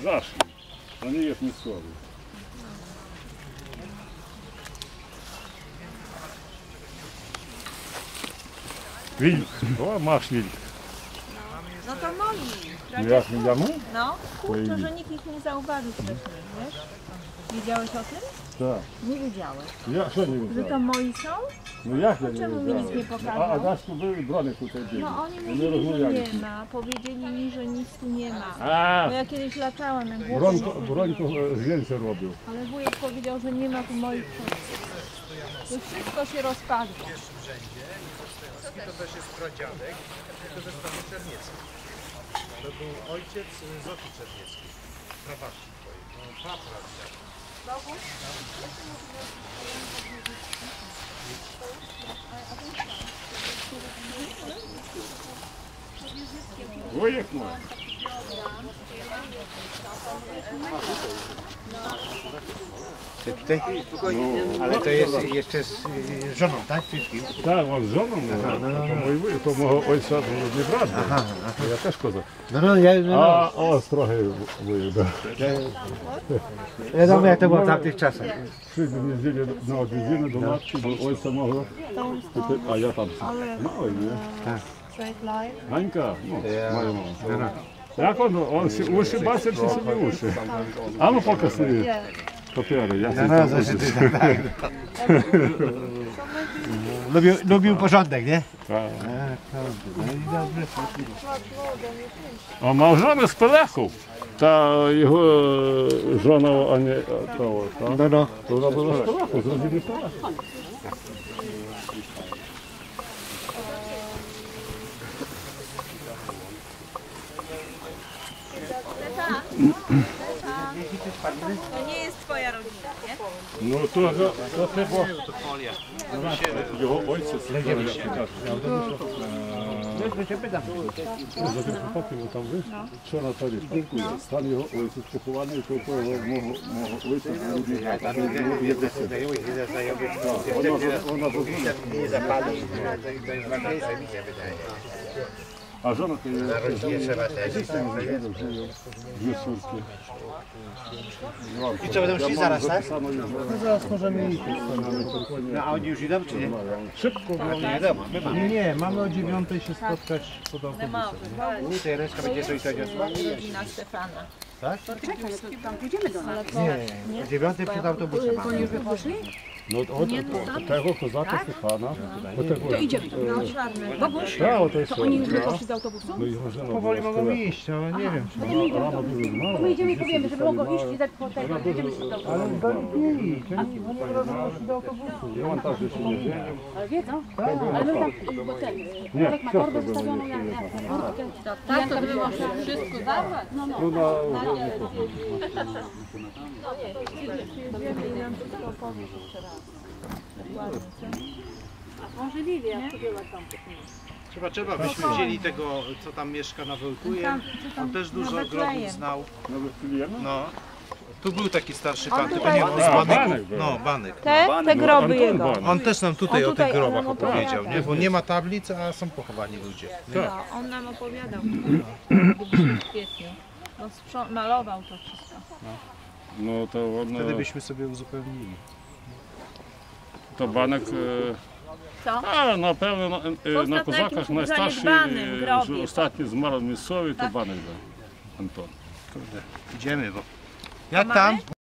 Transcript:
zaszli. To nie jest miejscowy. Wilk. O, masz wilk. No to moi. No jak widziamy? No, kurczę, że nikt ich nie zauważył wcześniej, wiesz? Wiedziałeś o tym? Tak. Nie wiedziałeś. Ja co nie Że to wiedziałem? moi są? No jak ja nie czemu mi nic nie wiedziałem? pokazał? A Adaśku były brony tutaj biegły. No oni mówili, że nie ma. Powiedzieli mi, że nic tu nie ma. A, Bo ja kiedyś latałam na głowie, broń, broń to e, zdjęcie robił. ale wujek powiedział, że nie ma tu moich przodków. Że wszystko się rozpadło. To też jest pradziadek, tylko ze strony czernieckiej. To był ojciec y, Zofii Czernieckiej, prababci twojej, no prapradziadek. Wujek mój. Tutaj? Ale to jest jeszcze z y, żoną, tak? Wszystkim? Tak, on z żoną mówi. To mój wujek, to mojego ojca to nieprawda. Ja też kozak. No, no, ja, no, A, o, trochę wujek. wiadomo jak to było w tamtych czasach. Przyjdę w niedzielę na odwiedziny do matki, bo ojca mogło. A ja tam mały, nie? Hańka, no, moja mama. Jak on, on się uszy basen, czy sobie uszy? A no pokazuję. Papiery, ja się No, ty uszy. tak. Lubił, lubił porządek, nie? Tak. A małżony z Pelechów. Ta jego e, żona, a nie to, ta, No, no. to ona była z Pelechów, z rodziny Pelechów. To nie jest twoja rodzina, nie? No to, to, to chyba... Jego ojciec. Legiemy się. Za tym chłopakiem był tam, wiesz? Trzy lata jest. Dziękuję. Stan jego ojciec pochowany i to po jego mojego ojca ona w ogóle. Nie zapali, to jest ważniejsze, mi się wydaje. A żona to jest... Narodzinie trzeba też. Dwie córki. I co, będą szli zaraz, tak? No zaraz możemy iść. No, a oni już idą, czy nie? Szybko, bo Nie wiadomo. Nie, nie, mamy o dziewiątej się spotkać pod autobusem. mały. U, tej reszka będzie coś tak Rodzina Stefana. Nie, o dziewiątej przed autobusem mamy. no od, od, od tego kozaka Stefana, do tego... To idziemy. No. Tak, to jest... To oni już Poszli z autobusu? No i żona Powoli mogą iść, ale nie wiem. Czy... My idziemy i powiemy, żeby mogą iść i dać po tego. Jedziemy z autobusu. Ale zdążyli iść, oni oni od razu poszli do autobusu. Ja mam tak, że się nie dzieje. Ale wiedzą? Ale my tam, bo ten, Nie, Marek ma torbę zostawioną jak na furtkę. Tak, to by można wszystko zabrać. No, no. No jak to była tam. Trzeba, trzeba, byśmy wzięli tego, co tam mieszka na Wełkuje. On też dużo lejem. znał. No? No. Tu był taki starszy pan, tylko nie on z A, Banek. Banek był. No, Banek. Te, te groby jego. On też nam tutaj o tych grobach opowiedział, nie? Bo nie ma tablic, a są pochowani ludzie. No, on nam opowiadał. W kwietniu. No, sprząt- malował to wszystko. No to on... Wtedy byśmy sobie uzupełnili. To banek... Co? e, A, na pewno na, e, na na kozakach najstarszy, e, że ostatni zmarł miejscowy, to banek był. Anton. Kurde, idziemy, bo... Jak tam?